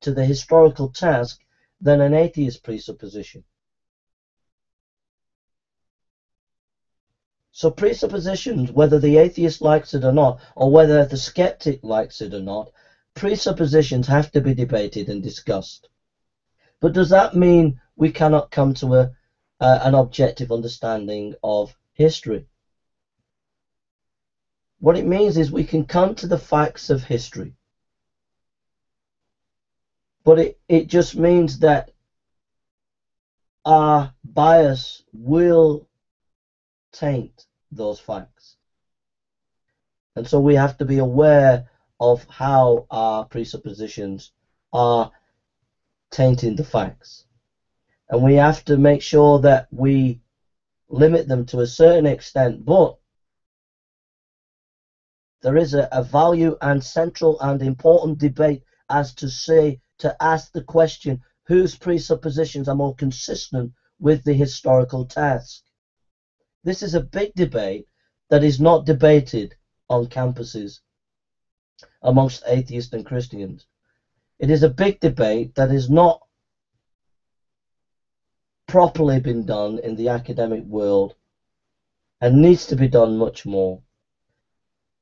to the historical task than an atheist presupposition. So presuppositions, whether the atheist likes it or not, or whether the skeptic likes it or not, presuppositions have to be debated and discussed. But does that mean we cannot come to a, uh, an objective understanding of history? What it means is we can come to the facts of history. But it, it just means that our bias will taint those facts. And so we have to be aware of how our presuppositions are tainting the facts. And we have to make sure that we limit them to a certain extent, but there is a, a value and central and important debate as to say, to ask the question, whose presuppositions are more consistent with the historical task? This is a big debate that is not debated on campuses amongst atheists and Christians. It is a big debate that is not properly been done in the academic world and needs to be done much more.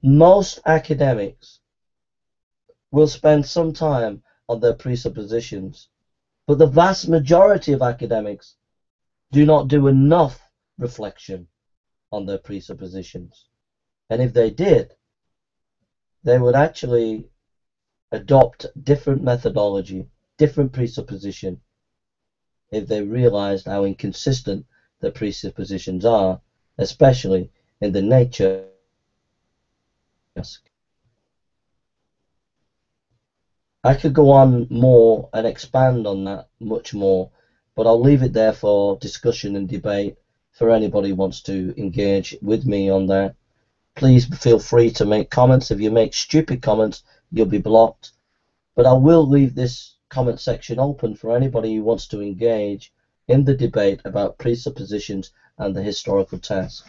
Most academics will spend some time on their presuppositions, but the vast majority of academics do not do enough reflection on their presuppositions. And if they did, they would actually adopt different methodology, different presupposition, if they realized how inconsistent their presuppositions are, especially in the nature I could go on more and expand on that much more, but I'll leave it there for discussion and debate for anybody who wants to engage with me on that. Please feel free to make comments. If you make stupid comments, you'll be blocked. But I will leave this comment section open for anybody who wants to engage in the debate about presuppositions and the historical task.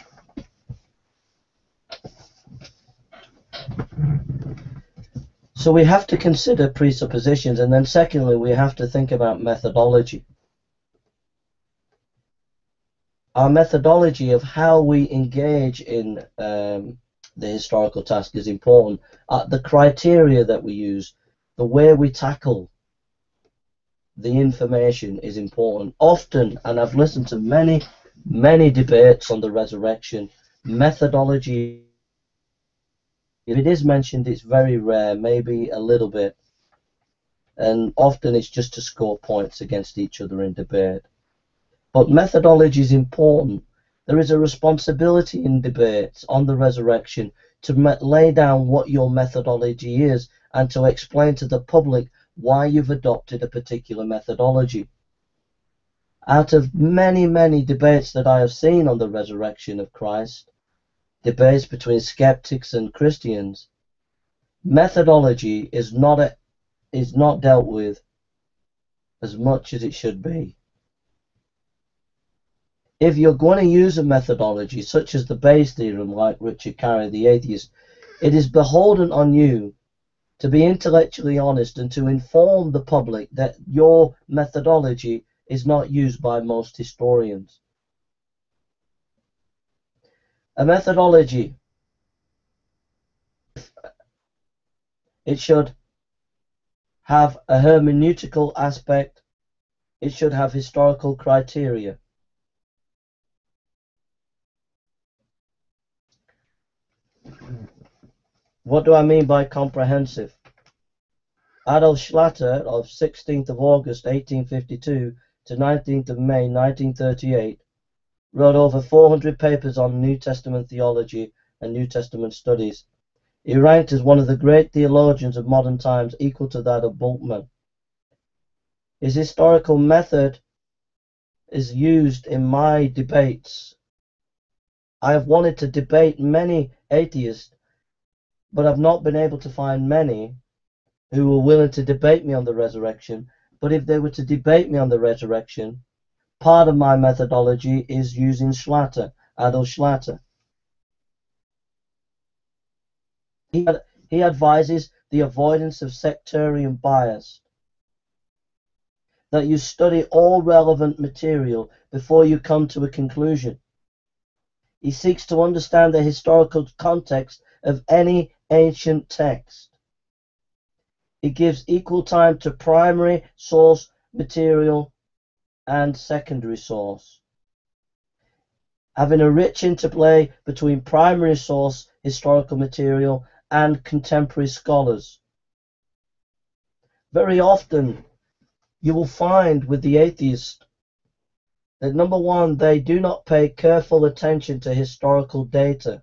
So we have to consider presuppositions, and then secondly, we have to think about methodology. Our methodology of how we engage in um, the historical task is important. Uh, the criteria that we use, the way we tackle the information is important. Often, and I've listened to many, many debates on the resurrection, methodology if it is mentioned, it's very rare, maybe a little bit. And often it's just to score points against each other in debate. But methodology is important. There is a responsibility in debates on the resurrection to lay down what your methodology is and to explain to the public why you've adopted a particular methodology. Out of many, many debates that I have seen on the resurrection of Christ, debates between skeptics and Christians, methodology is not a, is not dealt with as much as it should be. If you're going to use a methodology such as the Bayes theorem, like Richard Carrier, the atheist, it is beholden on you to be intellectually honest and to inform the public that your methodology is not used by most historians. A methodology. It should have a hermeneutical aspect. It should have historical criteria. What do I mean by comprehensive? Adolf Schlatter of 16th of August 1852 to 19th of May 1938 wrote over 400 papers on New Testament theology and New Testament studies. He ranked as one of the great theologians of modern times, equal to that of Bultmann. His historical method is used in my debates. I have wanted to debate many atheists, but I've not been able to find many who were willing to debate me on the resurrection. But if they were to debate me on the resurrection, Part of my methodology is using Schlatter, Adolf Schlatter. He, he advises the avoidance of sectarian bias. that you study all relevant material before you come to a conclusion. He seeks to understand the historical context of any ancient text. He gives equal time to primary source material and secondary source. Having a rich interplay between primary source historical material and contemporary scholars. Very often, you will find with the atheist that number one, they do not pay careful attention to historical data.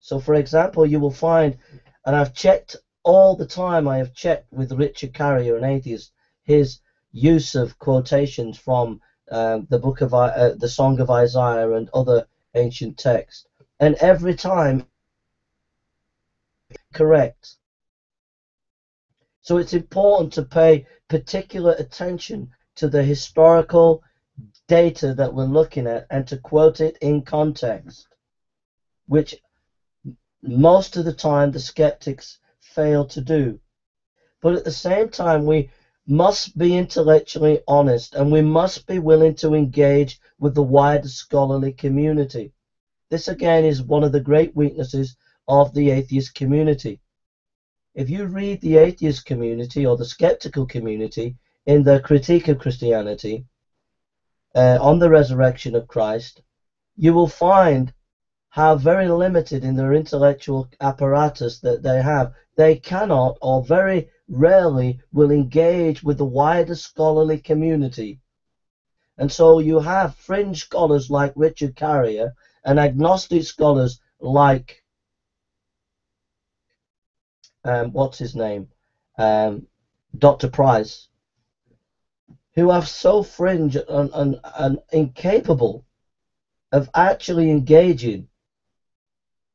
So, for example, you will find, and I've checked all the time, I have checked with Richard Carrier, an atheist, his use of quotations from uh, the book of uh, the Song of Isaiah and other ancient texts, and every time correct. So it's important to pay particular attention to the historical data that we're looking at and to quote it in context, which most of the time the skeptics fail to do. But at the same time, we must be intellectually honest and we must be willing to engage with the wider scholarly community. This again is one of the great weaknesses of the atheist community. If you read the atheist community or the skeptical community in the critique of Christianity uh, on the resurrection of Christ, you will find how very limited in their intellectual apparatus that they have. They cannot or very rarely will engage with the wider scholarly community. And so you have fringe scholars like Richard Carrier and agnostic scholars like um, what's his name, um, Dr. Price, who are so fringe and, and, and incapable of actually engaging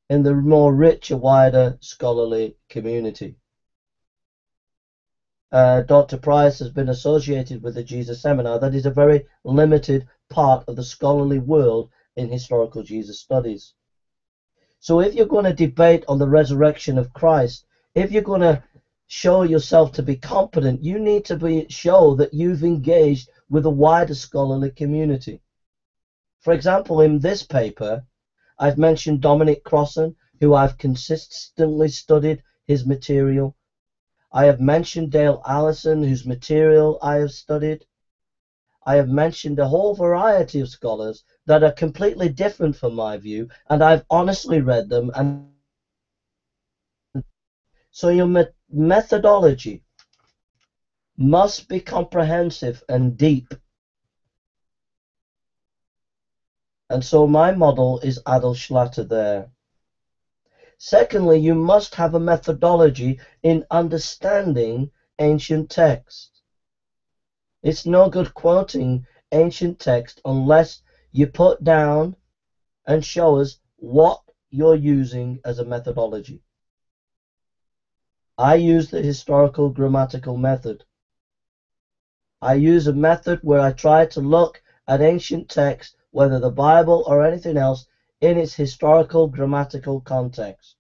in the more richer, wider scholarly community. Uh, Dr. Price has been associated with the Jesus Seminar. That is a very limited part of the scholarly world in historical Jesus studies. So if you're going to debate on the resurrection of Christ, if you're going to show yourself to be competent, you need to be show that you've engaged with a wider scholarly community. For example, in this paper, I've mentioned Dominic Crossan, who I've consistently studied his material. I have mentioned Dale Allison, whose material I have studied. I have mentioned a whole variety of scholars that are completely different from my view, and I've honestly read them and so your me methodology must be comprehensive and deep. And so my model is Adolf Schlatter there. Secondly, you must have a methodology in understanding ancient text. It's no good quoting ancient text unless you put down and show us what you're using as a methodology. I use the historical grammatical method. I use a method where I try to look at ancient text, whether the Bible or anything else, in its historical grammatical context.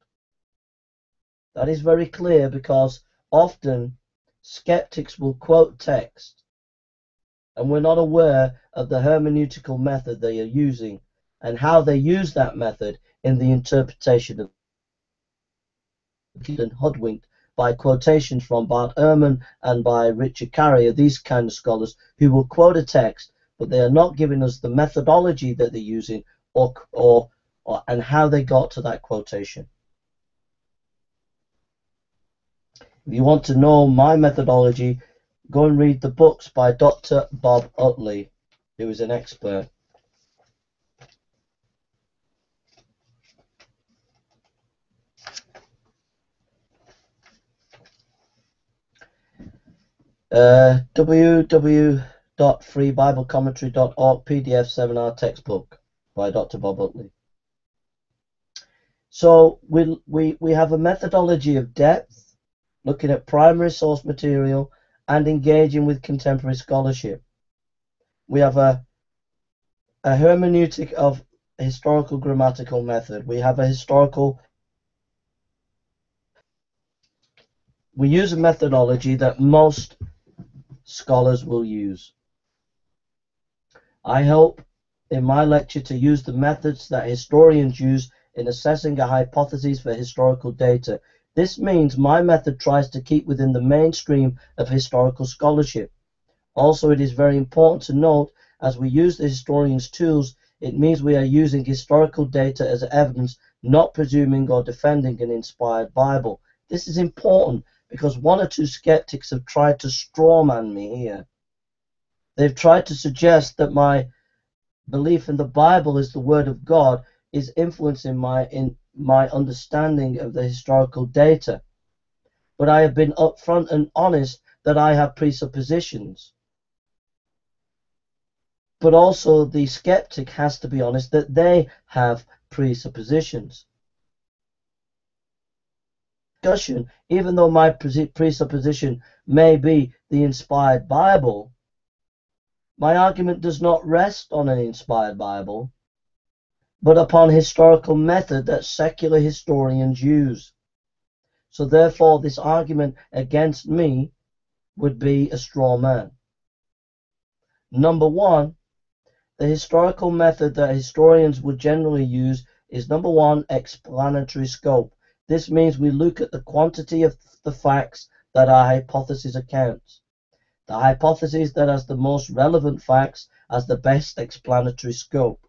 That is very clear because often skeptics will quote text and we're not aware of the hermeneutical method they are using and how they use that method in the interpretation of and hoodwinked by quotations from Bart Ehrman and by Richard Carrier, these kind of scholars who will quote a text, but they are not giving us the methodology that they're using or, or, or and how they got to that quotation. If you want to know my methodology, go and read the books by Dr. Bob Utley, who is an expert. Uh, www.freebiblecommentary.org PDF seminar textbook by Dr. Bob Utley. So we, we, we have a methodology of depth, looking at primary source material and engaging with contemporary scholarship. We have a, a hermeneutic of historical grammatical method. We have a historical we use a methodology that most scholars will use. I hope in my lecture to use the methods that historians use in assessing a hypothesis for historical data. This means my method tries to keep within the mainstream of historical scholarship. Also, it is very important to note as we use the historian's tools, it means we are using historical data as evidence, not presuming or defending an inspired Bible. This is important because one or two skeptics have tried to strawman me here. They've tried to suggest that my belief in the Bible as the Word of God is influencing my in my understanding of the historical data. But I have been upfront and honest that I have presuppositions. But also the skeptic has to be honest that they have presuppositions. Discussion, even though my presupposition may be the inspired Bible, my argument does not rest on an inspired Bible, but upon historical method that secular historians use. So therefore, this argument against me would be a straw man. Number one, the historical method that historians would generally use is number one, explanatory scope. This means we look at the quantity of the facts that our hypothesis accounts. The hypothesis that has the most relevant facts has the best explanatory scope.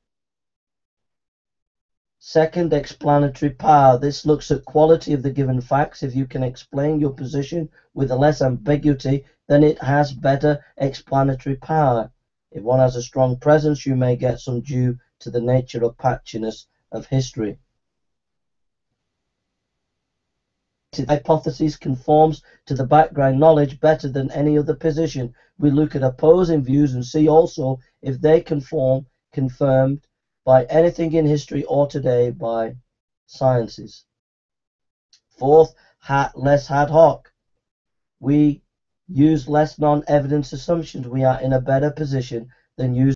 Second, explanatory power. This looks at quality of the given facts. If you can explain your position with less ambiguity, then it has better explanatory power. If one has a strong presence, you may get some due to the nature of patchiness of history. Hypothesis conforms to the background knowledge better than any other position. We look at opposing views and see also if they conform, confirmed by anything in history or today by sciences. Fourth, less ad hoc. We use less non-evidence assumptions. We are in a better position than using